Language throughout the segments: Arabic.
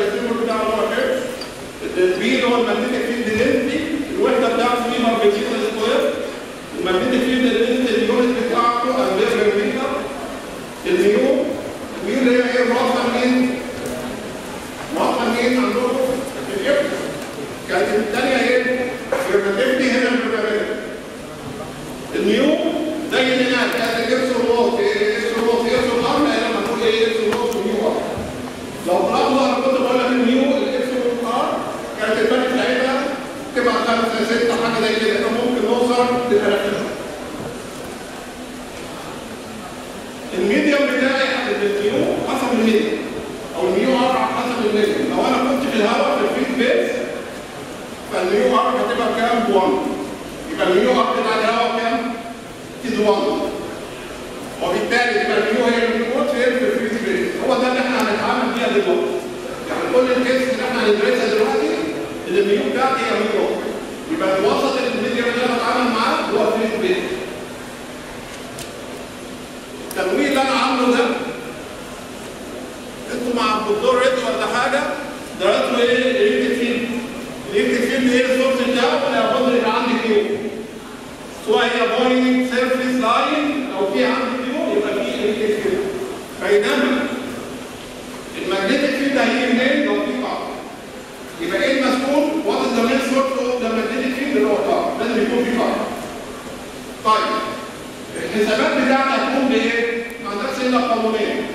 الريسيفر بتاعه هو البي اللي هو الماجنتيك فيلد الوحده بتاعته دي مربطين سكوير الماجنتيك فيلد اليونت بتاعته امبير بتاعك هي ميد يبقى الوسط اللي أنا بتعامل معاه هو فريد بيت التنويه اللي أنا عامله ده أنتوا مع الدكتور ريد ولا حاجة؟ درستوا إيه؟ ريد فيلد ريد فيلد إيه السورس بتاعه ولا بندر اللي عندي كيو سواء هي بوينت سيرفيس لاين أو في عندي كيو يبقى في ريد فيلد فينما طيب الحسابات بتاعتك تكون بإيه؟ ما عندكش إلا قانونين.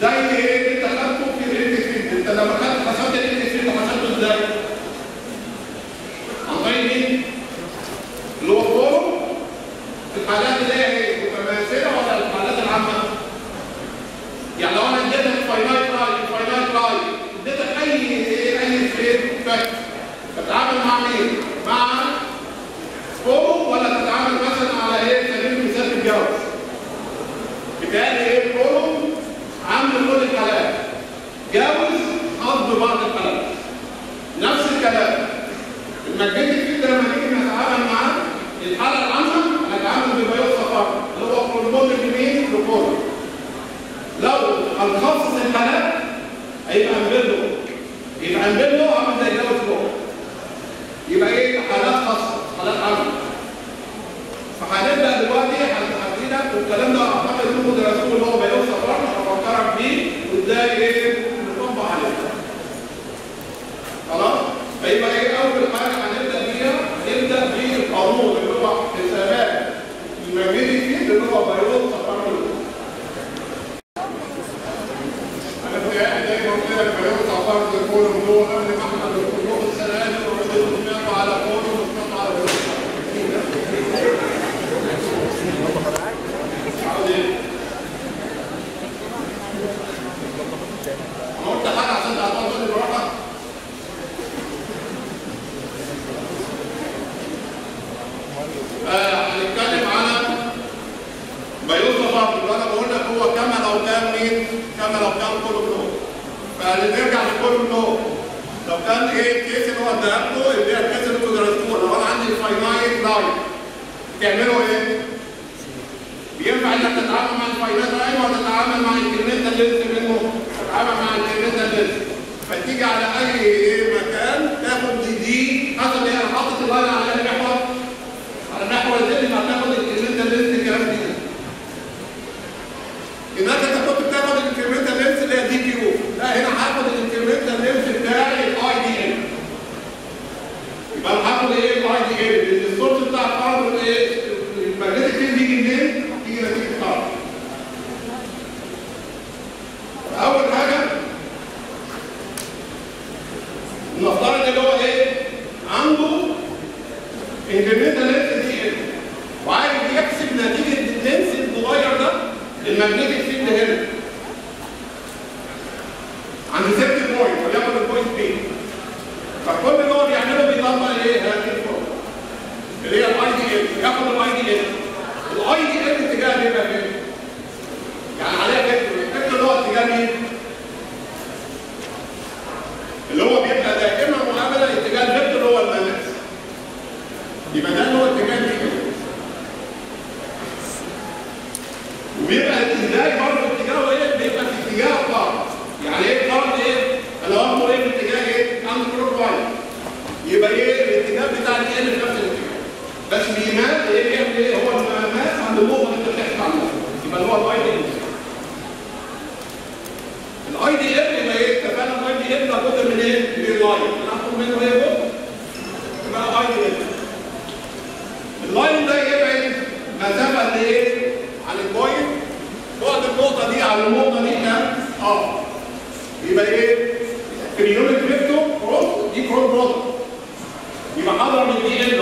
زي إيه؟ أنت خدته في الانت فين؟ أنت لما خدت حسبت الانت فين حسبته إزاي؟ عن طريق مين؟ اللي هو في الحالات اللي هي إيه؟ 경 من إيه؟ من هاخد منه إيه يبقى ال line ده يبعد مسافه قد إيه عن ال point بعد النقطه دي عن النقطه دي كام؟ آه يبقى إيه؟ ال unit vector cross دي cross product يبقى هضرب من dL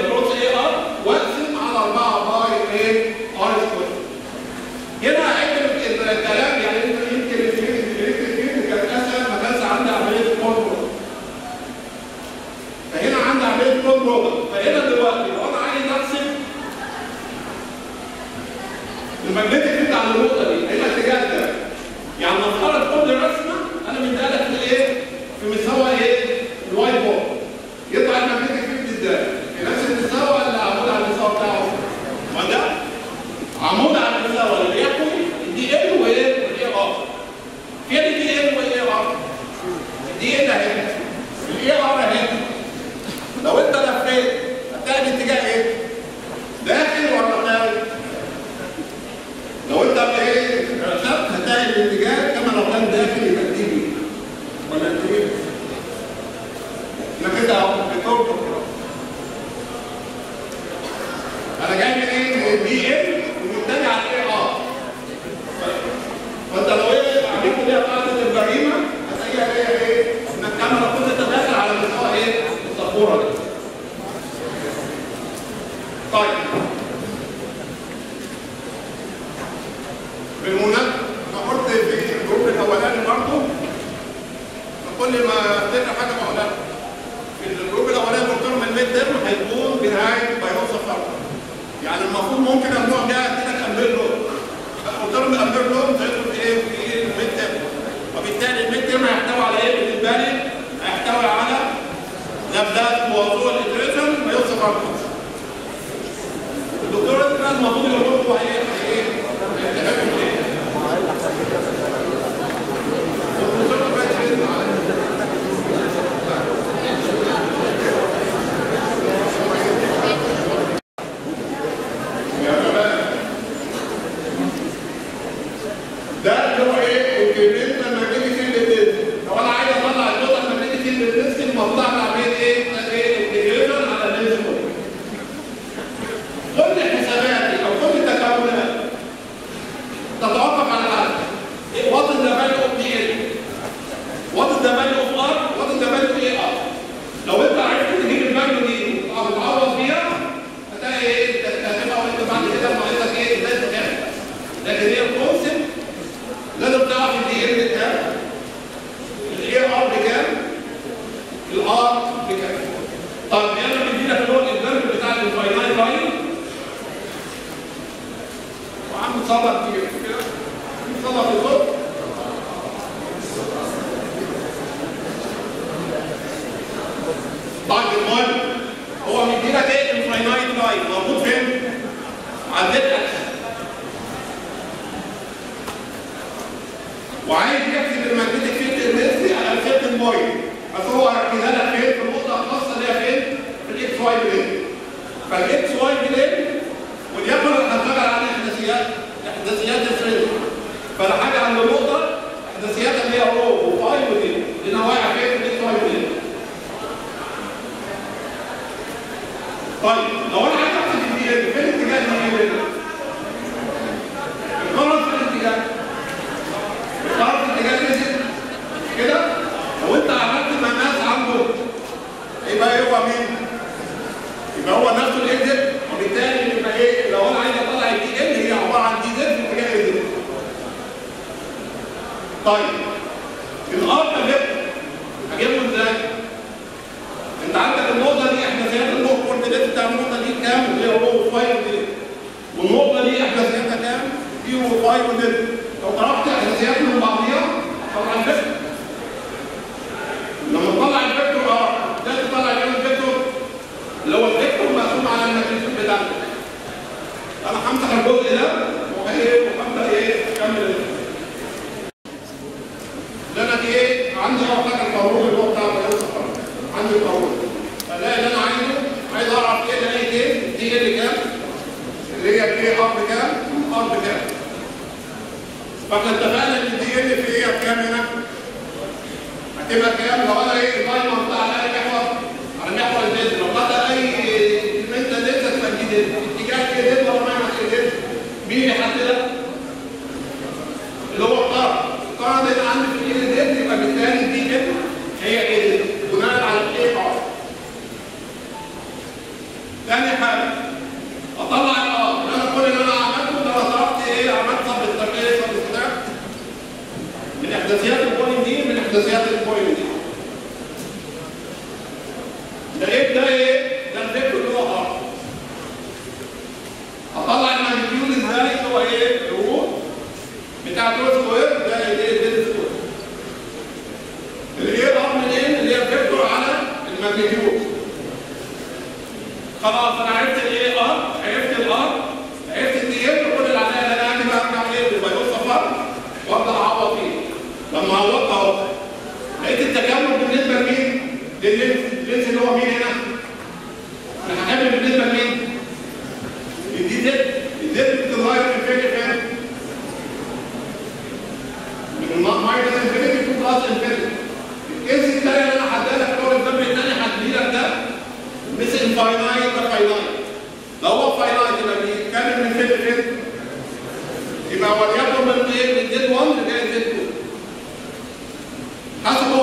وعم صبر كتير صبر في الصوت طيب المهم هو مديلك إيه ال finite line موجود فين؟ على وعايز يحسب ال magnetic field intensity على certain point بس هو ركزها لك فين؟ في النقطة الخاصة اللي هي فين؟ في ال X Y plane فالاكس واي بلين وليكن هنشتغل على احداثيات احداثيات الفريم فأنا حاجة عند النقطة احداثيات اللي هي رو وفاي ودي دي نوايا فين؟ في الاكس واي بلين طيب لو أنا عايز احسب الدي ال فين اتجاه الدي ال؟ القرار في الاتجاه. القرار في اتجاه نزل؟ كده؟ لو أنت عملت مقاس عنده يبقى هو مين؟ يبقى هو نفسه الاكزت وبالتالي يبقى إيه؟ لو أنا عايز أطلع ال dL هي عباره عن dZ في اتجاه ال Z طيب ال R اجيبه اجيبه إزاي؟ أنت عندك النقطة دي احداثيات النقطه ال coordinate بتاع النقطة دي كام؟ اللي هو rho و phi و Z والنقطة دي احداثياتها كام؟ دي و phi و Z لو طرحت احداثيات من بعضيها طبعا الفكر لما تطلع ال vector آه ده تطلع كام ال vector؟ اللي هو ال vector مقسوم على ال magnitude بتاعته أنا همسح الجزء ده بكام ار بكام فاحنا اتفقنا إن الدي إن إيه في إيه بكام هنا؟ هتبقى كام لو أنا إيه؟ finite ده finite لو هو finite يبقى بيتكلم من فين لفين؟ يبقى وليكن من إيه؟ من Z 1 لجاي Z 2 حسب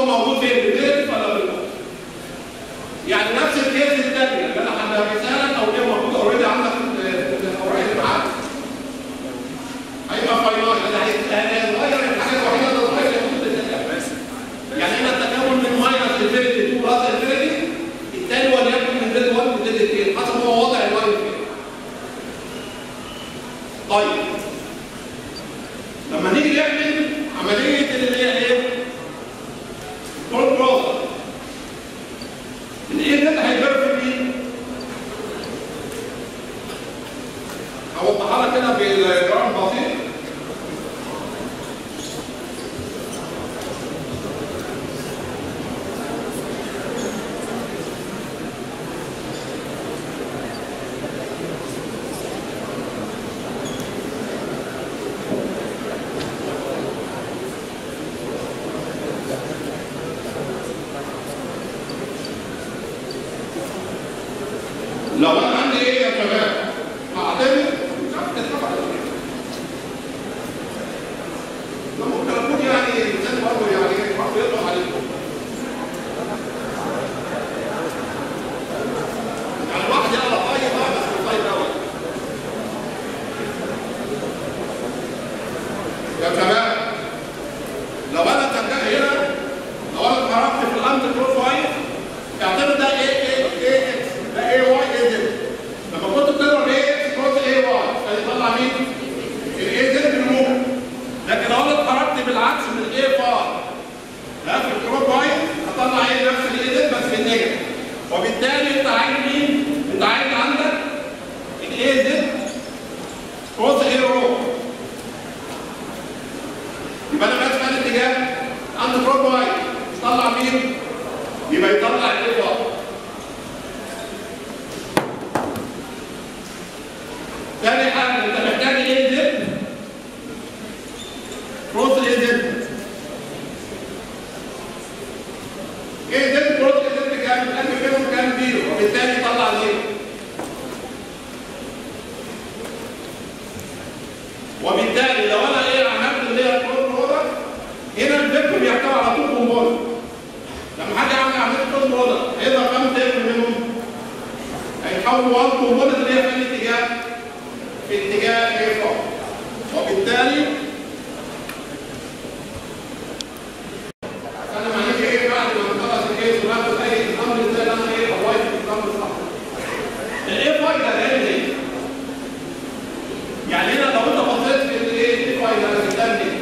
వీళ్ళని సిబ్బంది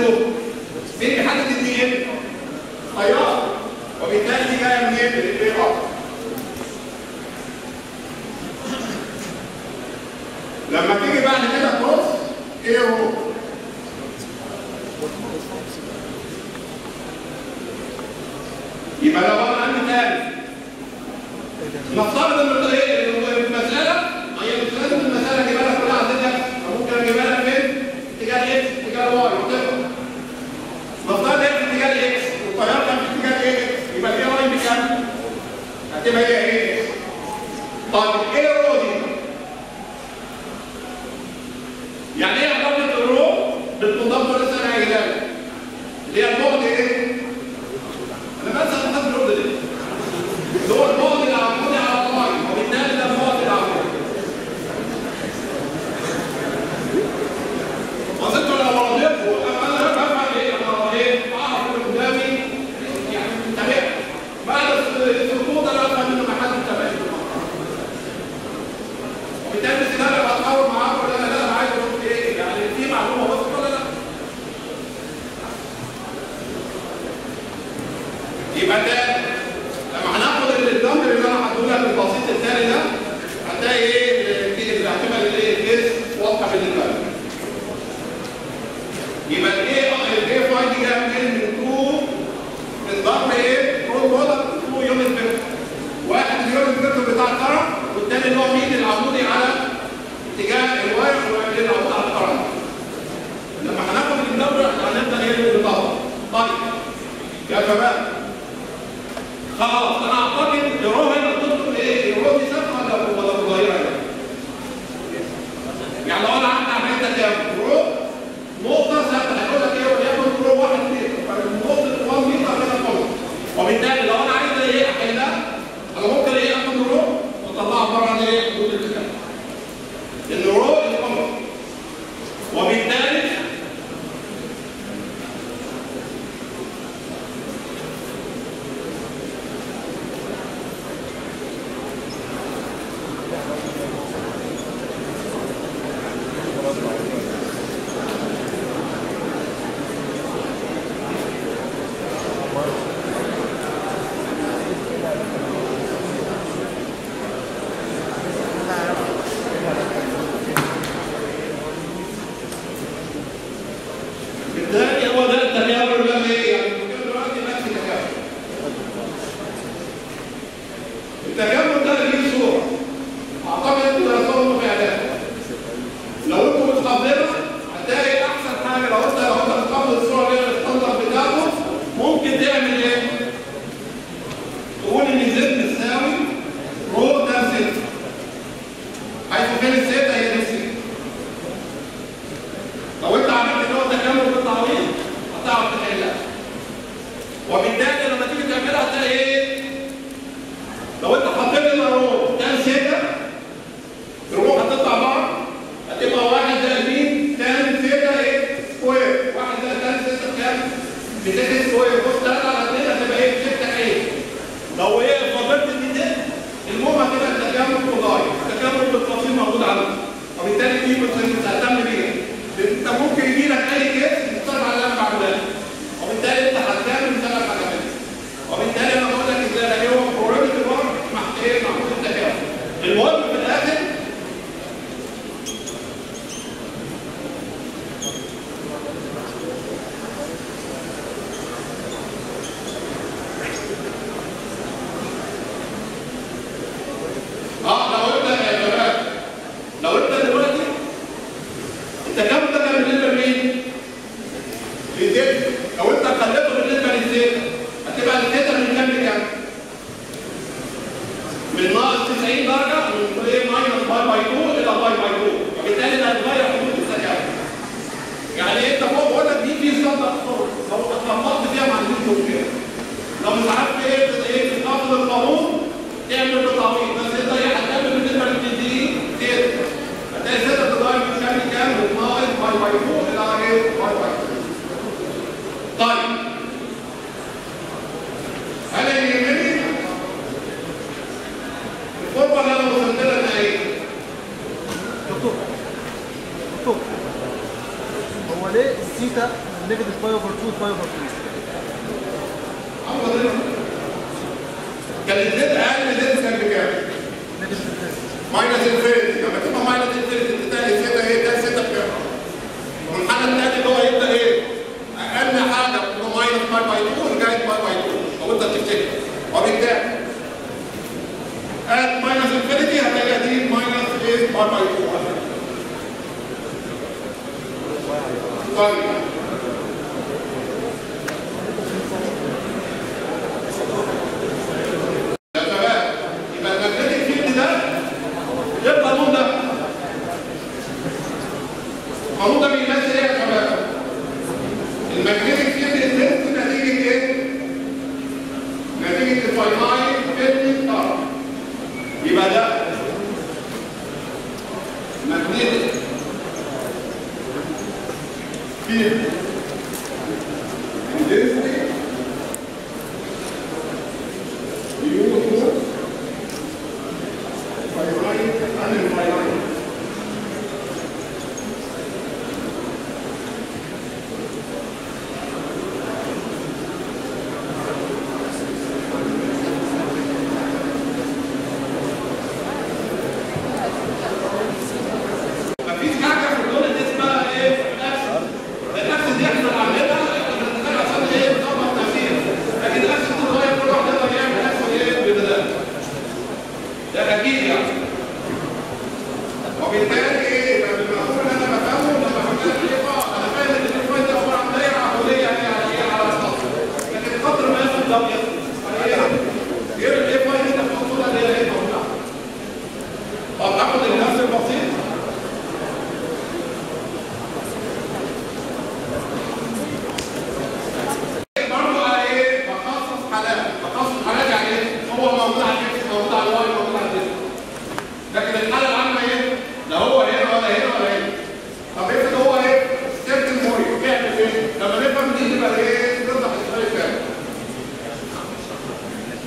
مين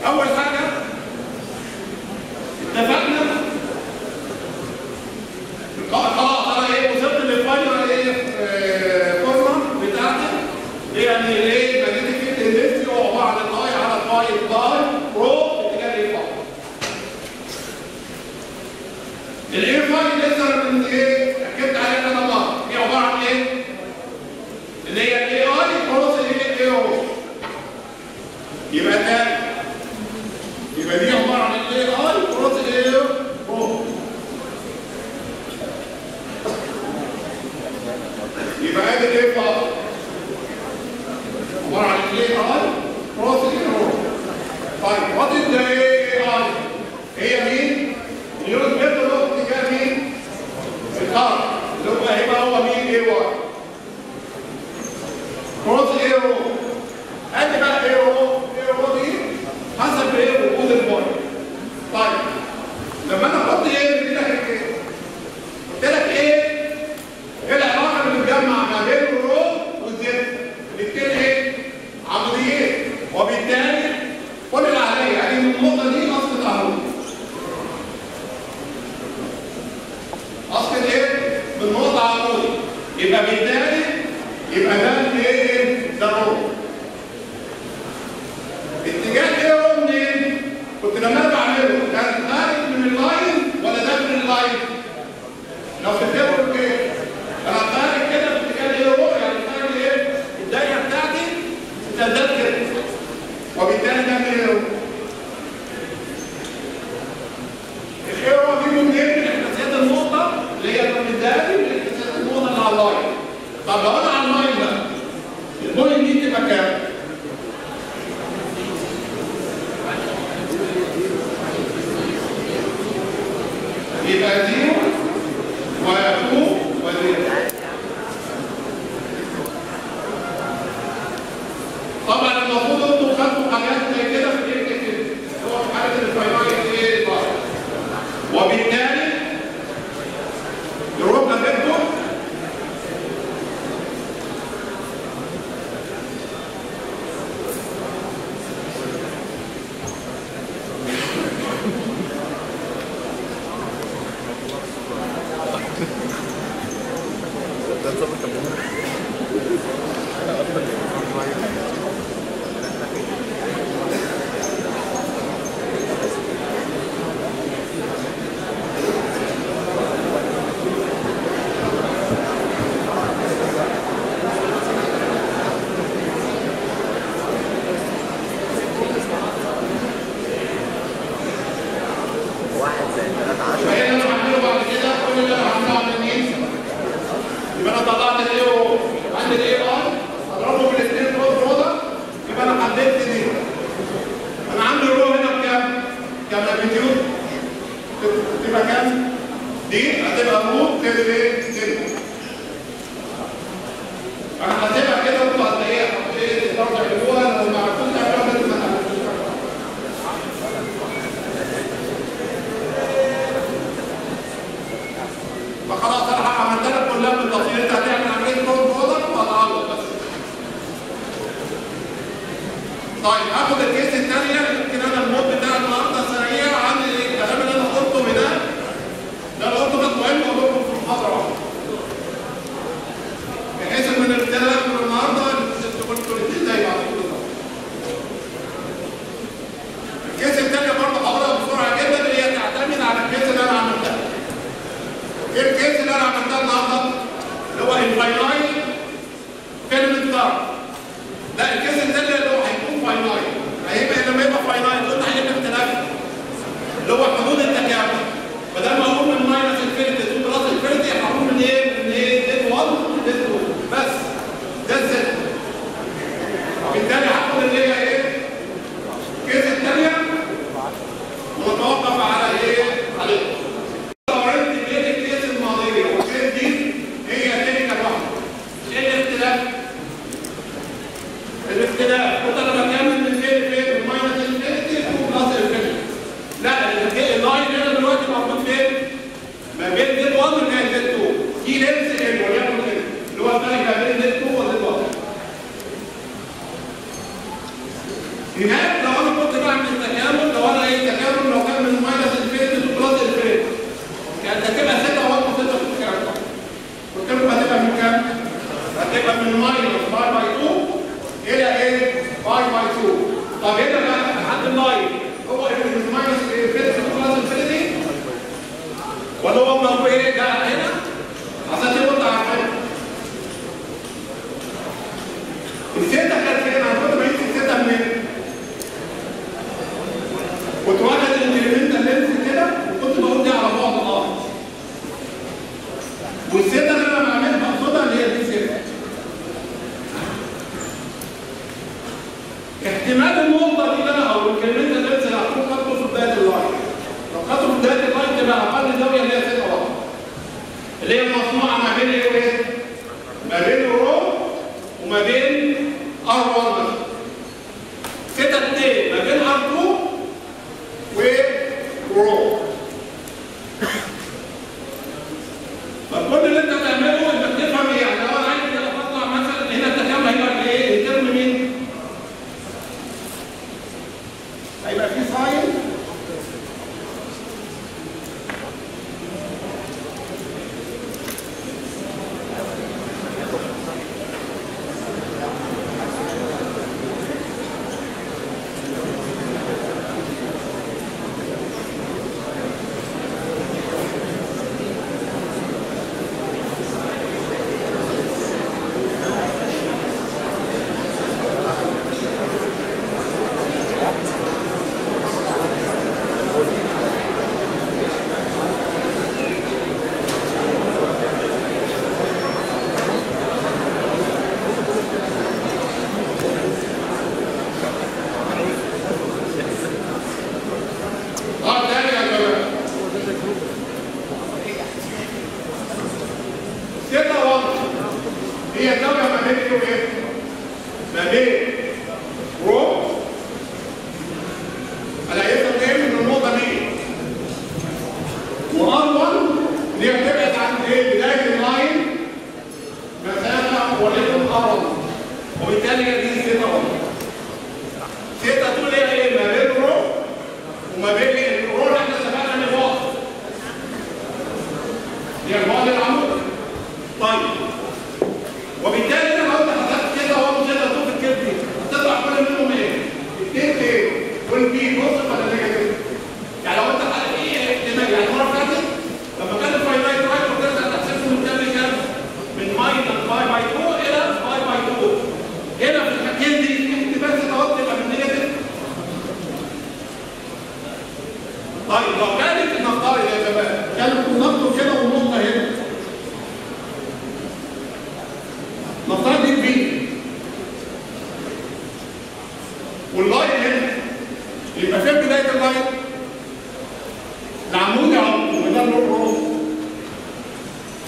Vamos И такие Grazie. 5 باي 2 طب هنا بقى لحد اللاين هو الماينس فيتس كلوز انفينيتي ولا هو من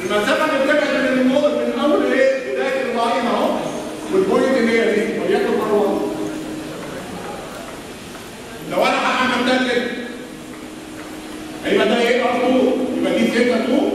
المسافه بتبعد من النور من اول إيه؟ بداية ال line أهو. وال point اللي هي دي وليكن مره لو أنا هعمل ده هيبقى ده إيه؟ R 2 يبقى دي سيتا 2